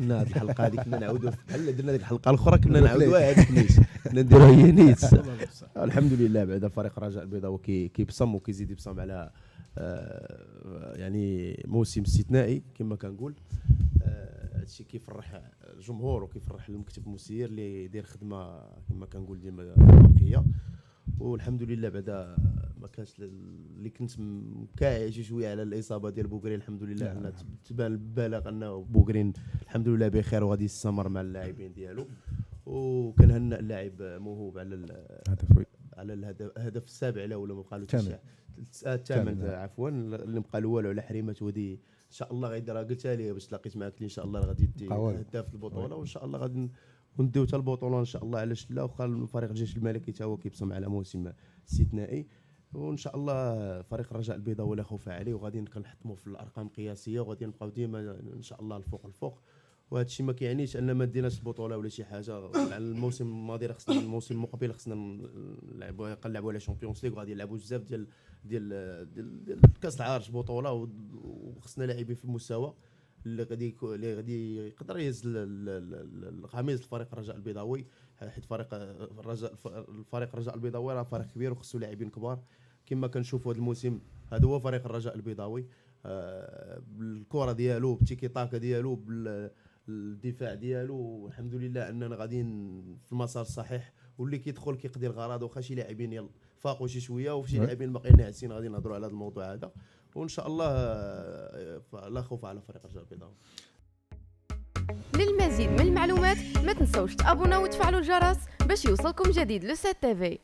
هذه الحلقة هذه كنا نعاودوا بحال درنا ديك الحلقة الأخرى؟ كنا نعاودوها هذيك نيت كنا نديروها هي نيت الحمد لله بعد فريق الرجاء البيضاوي كي كيبصم وكيزيد يبصم على آه، يعني موسم استثنائي كما كنقول. آه، هادشي كيفرح الجمهور وكيفرح المكتب المسير اللي يدير خدمة كما كنقول ديما نقيه والحمد لله بعدا ما كانش اللي كنت مكاعي شوية على الإصابة ديال بوكرين الحمد لله نعم. أنها تبان بالغ أنه بوكرين الحمد لله بخير وغادي يستمر مع اللاعبين ديالو وكنهنئ اللاعب موهوب على ال- هدف وي. على الهدف الهدف السابع لا ولا ما له الثامن. الثامن. عفوا اللي بقى له والو على حريمة ودي إن شاء الله غيديرها قلتها ليه باش تلاقيت معاك إن شاء الله غادي يدي. هداف البطولة. وإن شاء الله غادي ونديو حتى البطولة إن شاء الله على شلا واخا فريق الجيش الملكي تا هو كيبصم على موسم استثنائي وإن شاء الله فريق الرجاء البيضاوي لا خوف عليه وغادي كنحطموا في الأرقام القياسية وغادي نبقاو ديما إن شاء الله الفوق الفوق. وهذا الشيء ما كيعنيش أن ما ديناش البطوله ولا شي حاجة. الموسم الماضي خصنا الموسم المقبل خصنا نلعبوا نلعبوا على Champions League وغادي يلعبوا بزاف ديال ديال ديال, ديال كأس العرش بطولة وخصنا لاعبين في المستوى اللي غادي اللي غادي يقدر يهز ال- ال- ال- القميص الفريق الرجاء البيضاوي حيت فريق الرجاء الفريق الرجاء البيضاوي راه فريق كبير وخصو لاعبين كبار. كما كنشوفوا هذا الموسم هذا هو فريق الرجاء البيضاوي. آه، بالكره ديالو بالتيكي تاكا ديالو بال الدفاع ديالو الحمد لله أننا غاديين في المسار الصحيح. واللي كيدخل كيقضي الغرض واخا شي لاعبين يلا فاقوا شي شوية وشي نعم. لاعبين باقيين ناعسين غادي نهضروا على هذا الموضوع هذا. وإن شاء الله آه، لا خوف على فريق الرجاء البيضاوي. للمزيد من المعلومات ما تنسوش تابوناو وتفعلوا الجرس باش يوصلكم جديد لو سي تي في